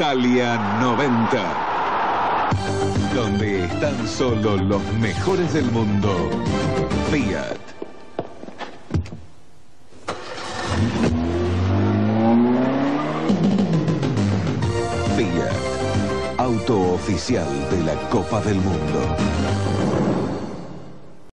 Italia 90. Donde están solo los mejores del mundo. Fiat. Fiat. Auto oficial de la Copa del Mundo.